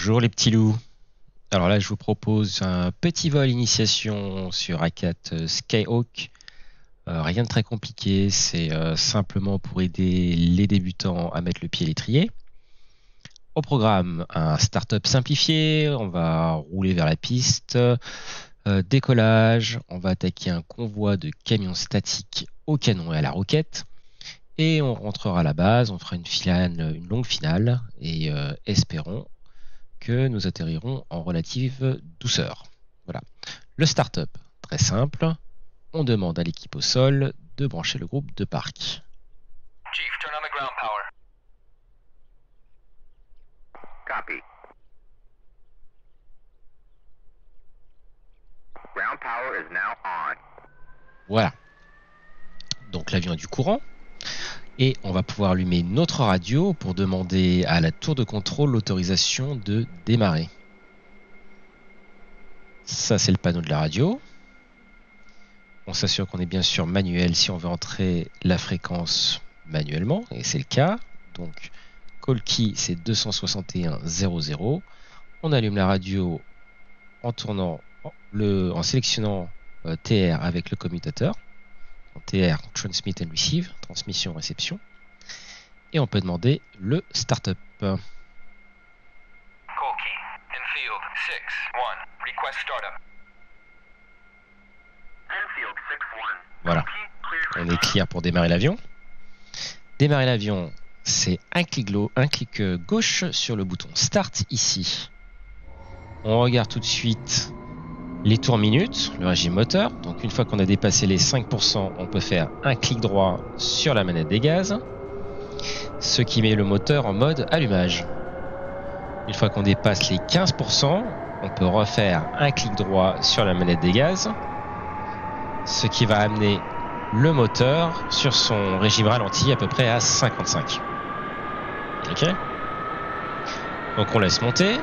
Bonjour les petits loups. Alors là, je vous propose un petit vol initiation sur ACAT Skyhawk. Euh, rien de très compliqué, c'est euh, simplement pour aider les débutants à mettre le pied à l'étrier. Au programme, un startup simplifié, on va rouler vers la piste, euh, décollage, on va attaquer un convoi de camions statiques au canon et à la roquette. Et on rentrera à la base, on fera une, finale, une longue finale et espérons que nous atterrirons en relative douceur. Voilà. Le startup, très simple. On demande à l'équipe au sol de brancher le groupe de parc. Chief, turn on the ground power. Copy. Ground power is now on. Voilà. Donc l'avion a du courant. Et on va pouvoir allumer notre radio pour demander à la tour de contrôle l'autorisation de démarrer. Ça, c'est le panneau de la radio. On s'assure qu'on est bien sûr manuel si on veut entrer la fréquence manuellement, et c'est le cas. Donc, call key, c'est 261.00. On allume la radio en sélectionnant euh, TR avec le commutateur. TR, Transmit and Receive, transmission, réception. Et on peut demander le startup. Call key. Infield 6-1. Request startup. Enfield 6-1. Voilà. On est clear pour démarrer l'avion. Démarrer l'avion, c'est un clic, un clic euh, gauche sur le bouton Start ici. On regarde tout de suite les tours minutes, le régime moteur. Donc une fois qu'on a dépassé les 5%, on peut faire un clic droit sur la manette des gaz, ce qui met le moteur en mode allumage. Une fois qu'on dépasse les 15%, on peut refaire un clic droit sur la manette des gaz, ce qui va amener le moteur sur son régime ralenti à peu près à 55. Ok Donc on laisse monter.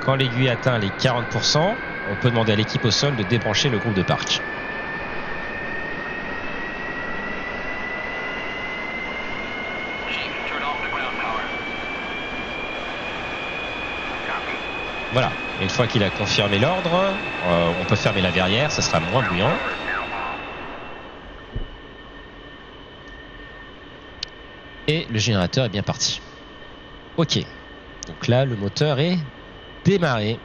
Quand l'aiguille atteint les 40%, on peut demander à l'équipe au sol de débrancher le groupe de parc. Voilà. Une fois qu'il a confirmé l'ordre, euh, on peut fermer la verrière, ça sera moins bruyant. Et le générateur est bien parti. Ok. Donc là, le moteur est démarré.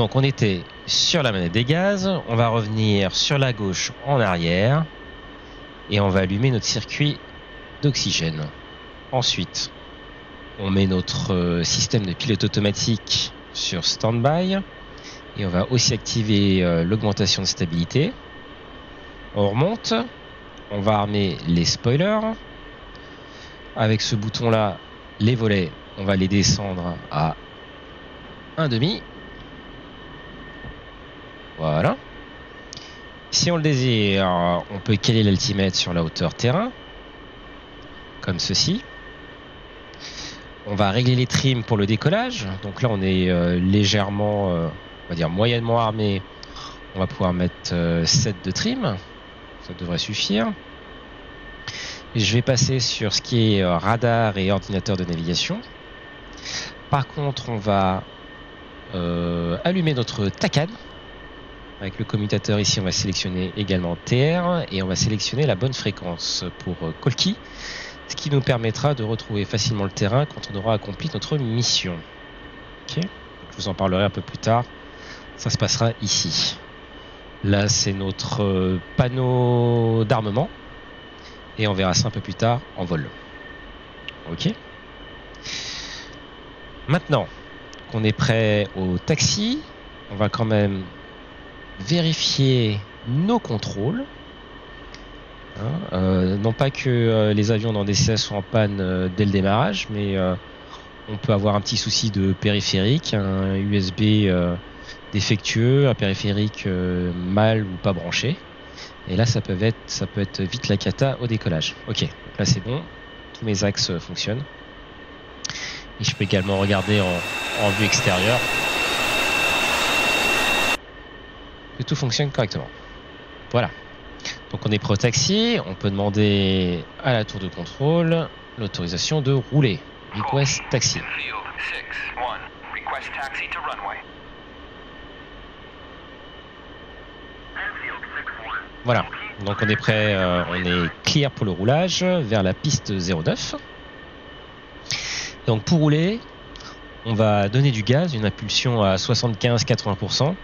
Donc on était sur la manette des gaz. On va revenir sur la gauche en arrière. Et on va allumer notre circuit d'oxygène. Ensuite, on met notre euh, système de pilote automatique sur standby. Et on va aussi activer euh, l'augmentation de stabilité. On remonte. On va armer les spoilers. Avec ce bouton-là, les volets, on va les descendre à 1,5. Voilà. Si on le désire, on peut caler l'altimètre sur la hauteur terrain, comme ceci. On va régler les trims pour le décollage. Donc là, on est euh, légèrement, euh, on va dire moyennement armé. On va pouvoir mettre euh, 7 de trim. Ça devrait suffire. Je vais passer sur ce qui est euh, radar et ordinateur de navigation. Par contre, on va euh, allumer notre TACAN. Avec le commutateur ici, on va sélectionner également TR et on va sélectionner la bonne fréquence pour euh, Colki, ce qui nous permettra de retrouver facilement le terrain quand on aura accompli notre mission. Ok Je vous en parlerai un peu plus tard. Ça se passera ici. Là, c'est notre euh, panneau d'armement et on verra ça un peu plus tard en vol. Ok Maintenant qu'on est prêt au taxi, on va quand même vérifier nos contrôles. Hein, euh, non pas que euh, les avions dans DCA soient en panne euh, dès le démarrage, mais on peut avoir un petit souci de périphérique, un USB défectueux, un périphérique mal ou pas branché. Et là, ça peut être, ça peut être vite la cata au décollage. Ok, là c'est bon, tous mes axes fonctionnent. Et je peux également regarder en vue extérieure que tout fonctionne correctement. Voilà. Donc on est prêt au taxi, on peut demander à la tour de contrôle l'autorisation de rouler. request taxi. Infield 6-1. Request taxi to runway. Enfield 6-1. Voilà. Donc on est prêt, euh, on est clear pour le roulage vers la piste 09. Donc pour rouler, on va donner du gaz, une impulsion à 75-80%.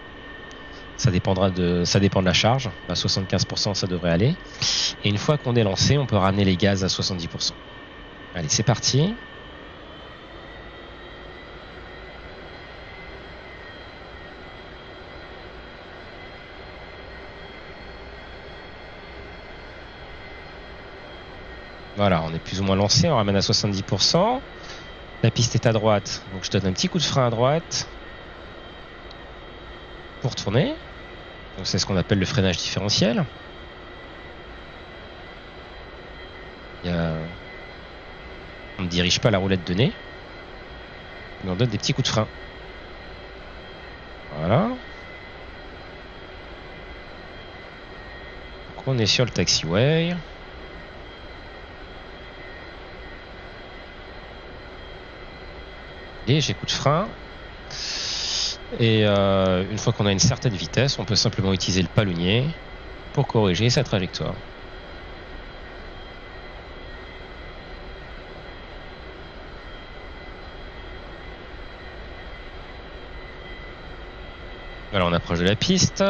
Ça dépendra de, ça dépend de la charge. À 75% ça devrait aller. Et une fois qu'on est lancé, on peut ramener les gaz à 70%. Allez, c'est parti. Voilà, on est plus ou moins lancé, on ramène à 70%. La piste est à droite, donc je donne un petit coup de frein à droite pour tourner. C'est ce qu'on appelle le freinage différentiel. On ne dirige pas la roulette de nez, on donne des petits coups de frein. Voilà. Donc on est sur le taxiway. Et j'ai coup de frein. Et euh, une fois qu'on a une certaine vitesse, on peut simplement utiliser le palonnier pour corriger sa trajectoire. Voilà, on approche de la piste.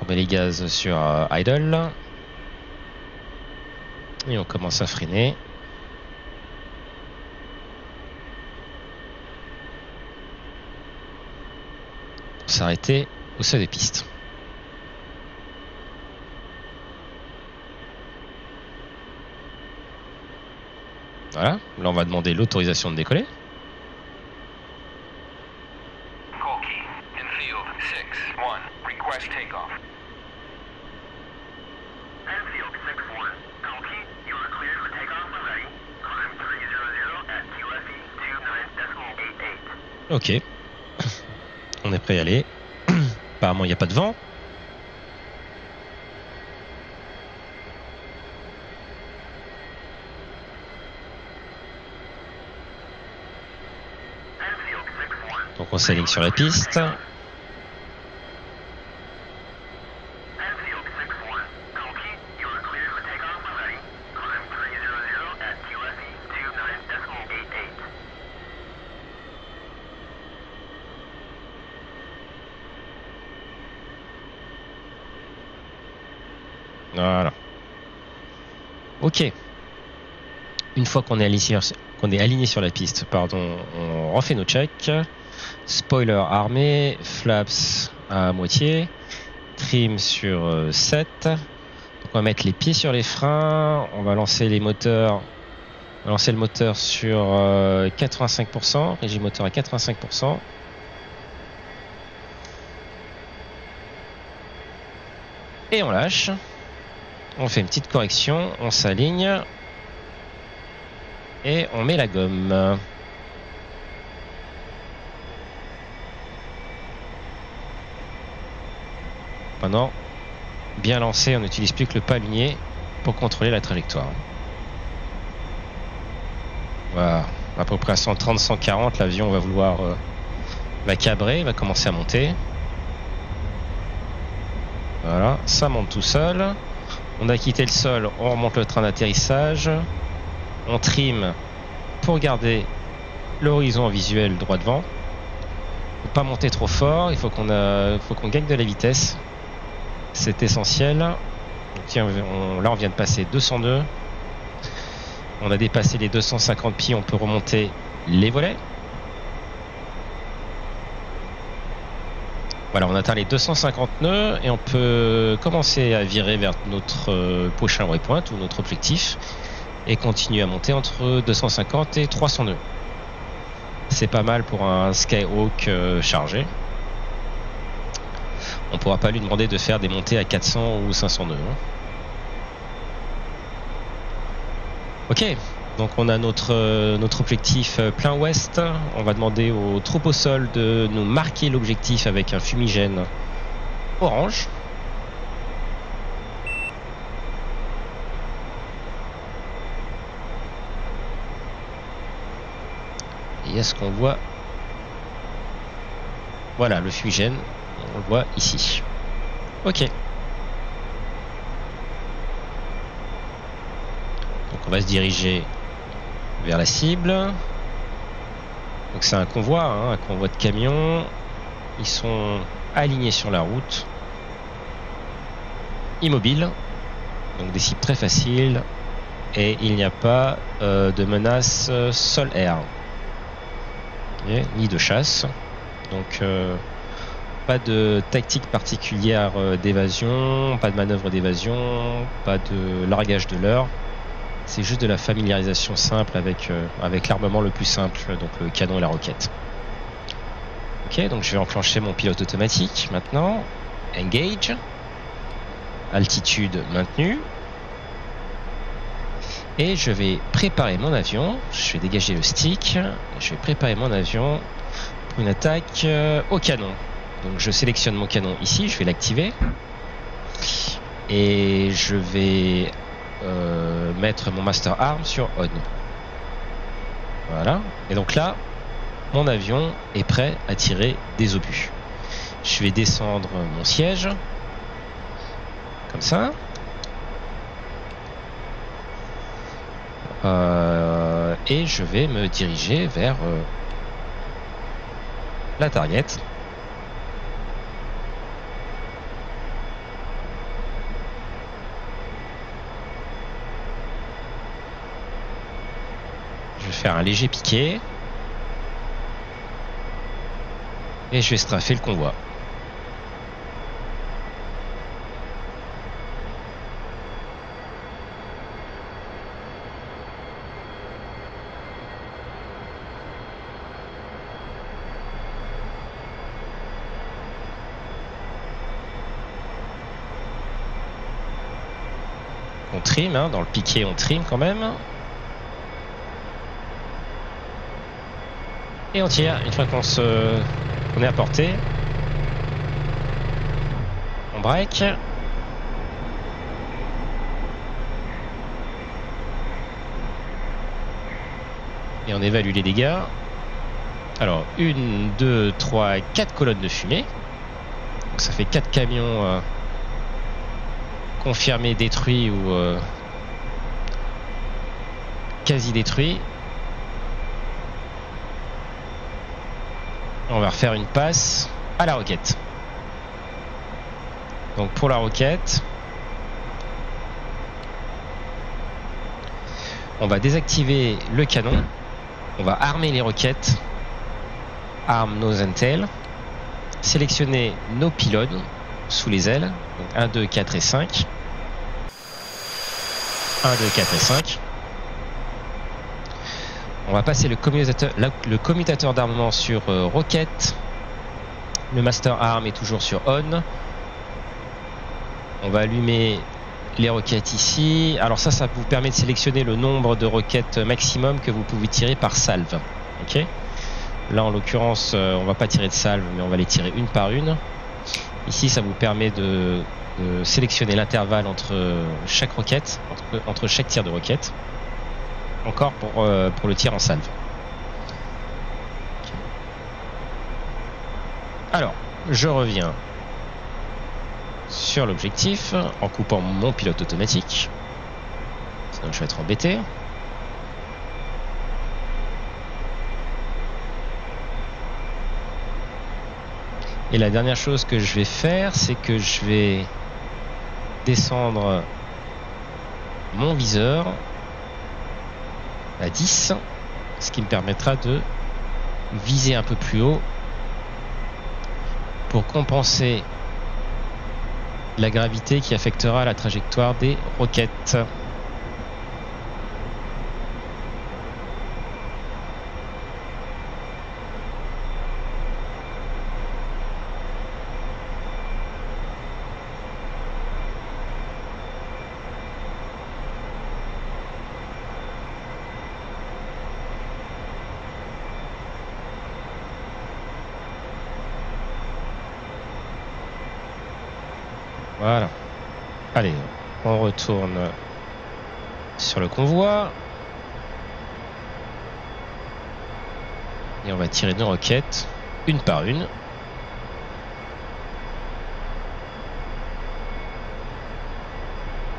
On met les gaz sur euh, idle. Et on commence à freiner. pour s'arrêter au seuil des pistes. Voilà, là on va demander l'autorisation de décoller. Y aller. Apparemment il n'y a pas de vent. Enfield 6-1. Donc on s'aligne sur la piste. Voilà. Ok. Une fois qu'on est aligné sur, la piste, pardon, on refait nos checks. Spoiler armé, flaps à moitié, trim sur euh, 7. Donc on va mettre les pieds sur les freins, on va lancer les moteurs, on va lancer le moteur sur euh, 85%, régime moteur à 85%. Et on lâche. On fait une petite correction, on s'aligne et on met la gomme. Maintenant, bien lancé, on n'utilise plus que le aligné pour contrôler la trajectoire. Voilà, à peu près à 130-140, l'avion va vouloir euh, va cabrer, va commencer à monter. Voilà, ça monte tout seul. On a quitté le sol, on remonte le train d'atterrissage. On trim pour garder l'horizon visuel droit devant. Faut pas monter trop fort, il faut qu'on qu'on gagne de la vitesse. C'est essentiel. Tiens, là on vient de passer 200 nœuds. On a dépassé les 250 pieds, on peut remonter les volets. Voilà, on atteint les 250 nœuds et on peut commencer à virer vers notre euh, prochain waypoint ou notre objectif et continuer à monter entre 250 et 300 nœuds. C'est pas mal pour un Skyhawk euh, chargé. On pourra pas lui demander de faire des montées à 400 ou 500 nœuds. hein. Ok, donc on a notre, euh, objectif euh, plein ouest. On va demander aux troupes au sol de nous marquer l'objectif avec un fumigène orange. Et est-ce qu'on voit? Voilà, le fumigène. On le voit ici. Ok. Donc on va se diriger vers la cible. Donc c'est un convoi, hein, un convoi de camions. Ils sont alignés sur la route. Immobiles. Donc des cibles très faciles. Et il n'y a pas euh, de menace euh, sol-air. Ni de chasse. Donc euh, pas de tactique particulière d'évasion, pas de manœuvre d'évasion, pas de largage de leurre. C'est juste de la familiarisation simple avec, euh, avec l'armement le plus simple, donc le canon et la roquette. Ok, donc je vais enclencher mon pilote automatique maintenant. Engage. Altitude maintenue. Et je vais préparer mon avion. Je vais dégager le stick. Je vais préparer mon avion pour une attaque euh, au canon. Donc je sélectionne mon canon ici, je vais l'activer. Et je vais euh, mettre mon Master Arm sur On. Voilà. Et donc là, mon avion est prêt à tirer des obus. Je vais descendre mon siège. Comme ça. Euh, et je vais me diriger vers euh, la target. Un léger piqué. Et je vais straffer le convoi. On trim, hein, dans le piqué on trim quand même. Et on tire une fois qu'on se est à portée. On break. Et on évalue les dégâts. Alors, une, deux, trois, quatre colonnes de fumée. Donc ça fait quatre camions euh, confirmés détruits ou euh, quasi détruits. On va refaire une passe à la roquette. Donc pour la roquette, on va désactiver le canon. On va armer les roquettes. Arme nos tail. Sélectionner nos pylônes sous les ailes. Donc 1, 2, 4 et 5. 1, 2, 4 et 5. On va passer le commutateur, d'armement sur euh. Le Master Arm est toujours sur On. On va allumer les roquettes ici. Alors ça, ça vous permet de sélectionner le nombre de roquettes maximum que vous pouvez tirer par salve. Là, en l'occurrence, euh, on va pas tirer de salve, mais on va les tirer une par une. Ici, ça vous permet de, sélectionner l'intervalle entre chaque roquette, entre chaque tir de roquette encore pour, euh, pour le tir en salve. Alors, je reviens sur l'objectif en coupant mon pilote automatique. Sinon, je vais être embêté. Et la dernière chose que je vais faire, c'est que je vais descendre mon viseur à 10, ce qui me permettra de viser un peu plus haut pour compenser la gravité qui affectera la trajectoire des roquettes. Voilà. Allez, on retourne sur le convoi. Et on va tirer nos roquettes, une par une.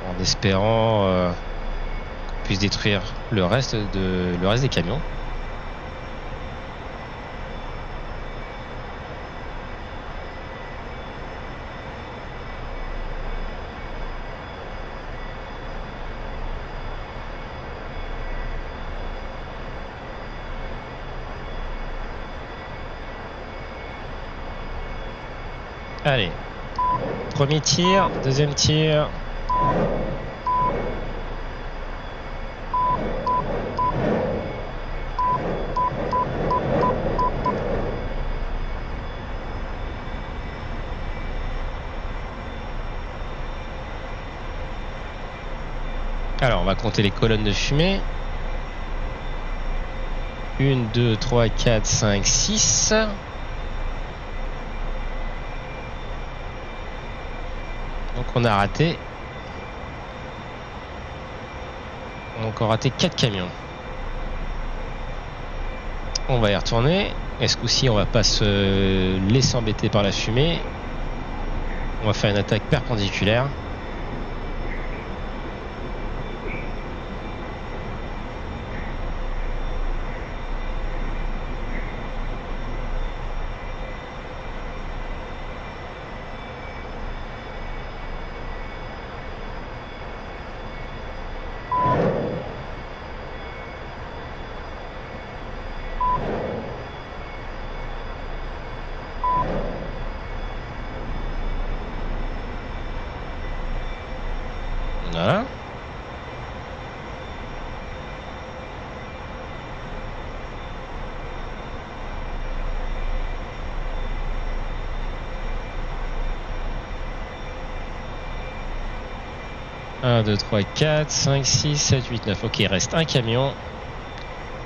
En espérant euh, qu'on puisse détruire le reste, de, le reste des camions. Allez. Premier tir, deuxième tir. Alors, on va compter les colonnes de fumée. 1, 2, 3, 4, 5, 6. On a raté. On a encore raté 4 camions. On va y retourner. Et ce coup-ci, on va pas se laisser embêter par la fumée? On va faire une attaque perpendiculaire. 1, 2, 3, 4, 5, 6, 7, 8, 9. Ok, il reste un camion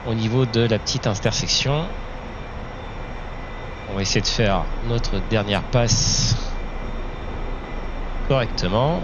au niveau de la petite intersection. On va essayer de faire notre dernière passe correctement.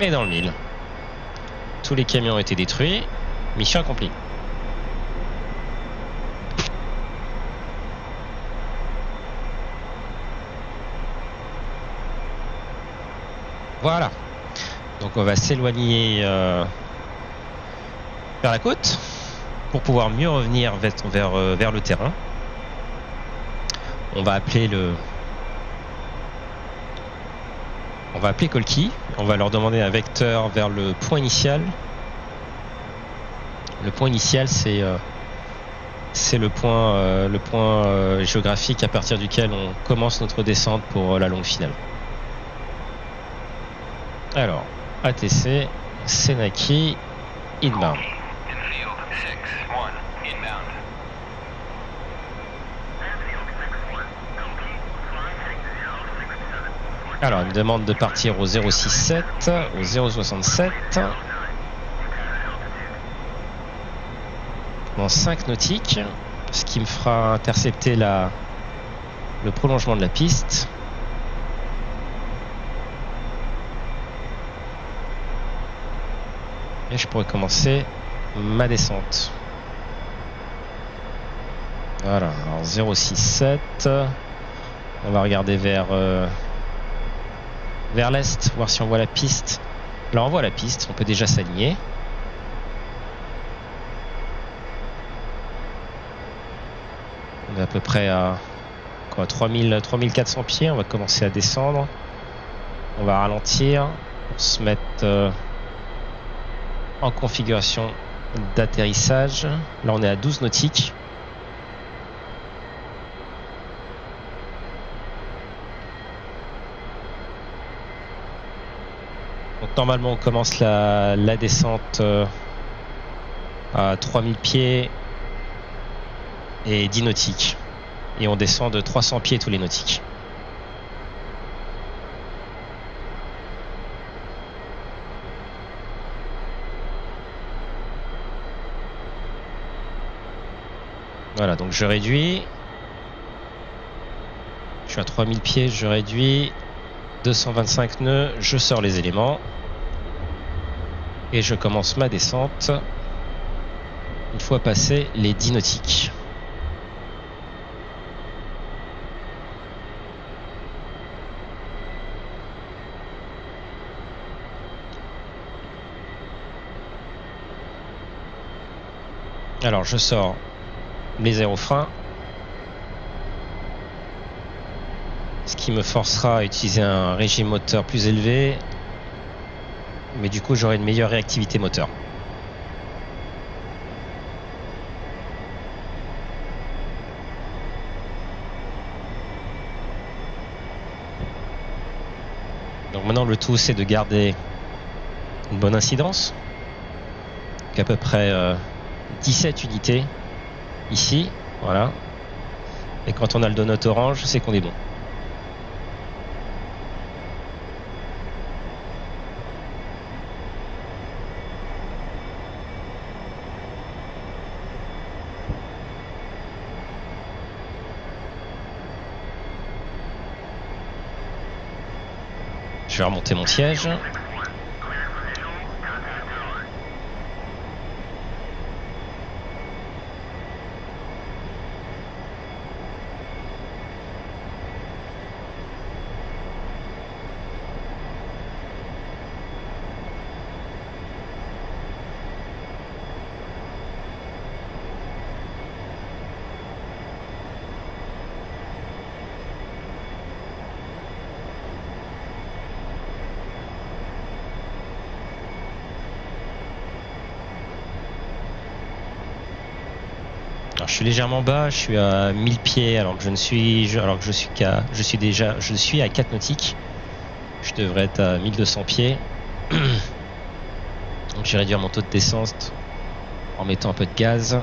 Dans le mille. Tous les camions ont été détruits. Mission accomplie. Voilà. Donc on va s'éloigner euh, vers la côte pour pouvoir mieux revenir vers, vers, euh, vers le terrain. On va appeler le. On va appeler Colki. On va leur demander un vecteur vers le point initial. Le point initial, c'est euh, le point, euh, euh, géographique à partir duquel on commence notre descente pour la longue finale. Alors, ATC, Senaki, inbound. Alors, il me demande de partir au 067, au 067. Dans 5 nautiques, ce qui me fera intercepter la, le prolongement de la piste. Et je pourrais commencer ma descente. Voilà, alors 067. On va regarder vers, euh, vers l'est, voir si on voit la piste. Là, on voit la piste, on peut déjà s'aligner. On est à peu près à quoi, 3000, 3400 pieds. On va commencer à descendre. On va ralentir pour se mettre euh, en configuration d'atterrissage. Là, on est à 12 nautiques. normalement on commence la, descente euh, à 3000 pieds et 10 nautiques. Et on descend de 300 pieds tous les nautiques. Voilà, donc je réduis. Je suis à 3000 pieds, je réduis. 225 nœuds, je sors les éléments. Et je commence ma descente. Une fois passé les 10 nautiques. Alors je sors les aérofreins. Ce qui me forcera à utiliser un régime moteur plus élevé. Mais du coup j'aurai une meilleure réactivité moteur. Donc maintenant le tout c'est de garder une bonne incidence. Donc à peu près euh, 17 unités ici, voilà. Et quand on a le donut orange, c'est qu'on est bon. Je vais remonter mon siège. Suis légèrement bas, je suis à 1000 pieds alors que je ne suis alors que je suis qu'à je suis déjà je suis à 4 nautiques. Je devrais être à 1200 pieds. Donc je vais réduire mon taux de descente en mettant un peu de gaz.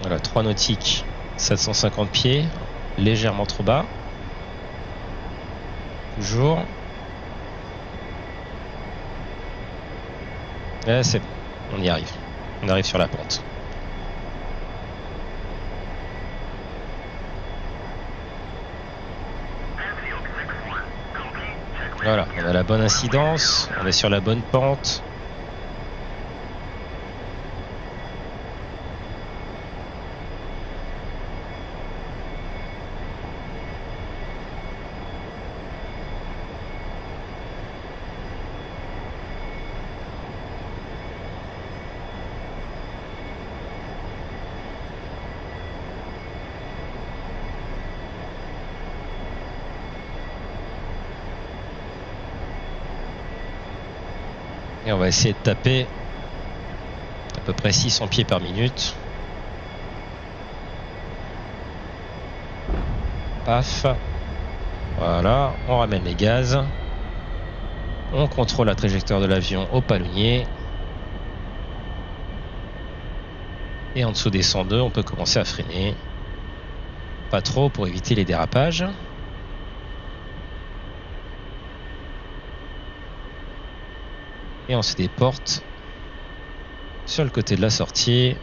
Voilà, 3 nautiques, 750 pieds, légèrement trop bas. Toujours. Eh, c'est bon, on y arrive. On arrive sur la pente. Enfield 6-1, copy, check with Voilà, on a la bonne incidence, on est sur la bonne pente. On va essayer de taper à peu près 600 pieds par minute. Paf. Voilà, on ramène les gaz. On contrôle la trajectoire de l'avion au palonnier. Et en dessous des 102, on peut commencer à freiner. Pas trop pour éviter les dérapages. Et on se déporte sur le côté de la sortie.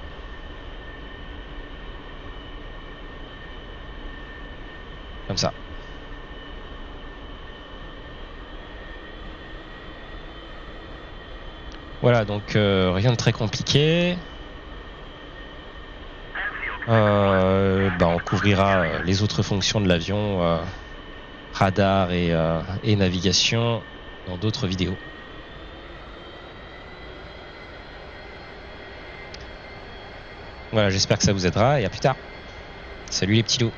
Comme ça. Voilà, donc euh, rien de très compliqué. Euh, bah, on couvrira euh, les autres fonctions de l'avion, radar et navigation dans d'autres vidéos. Voilà, j'espère que ça vous aidera et à plus tard. Salut les petits loups.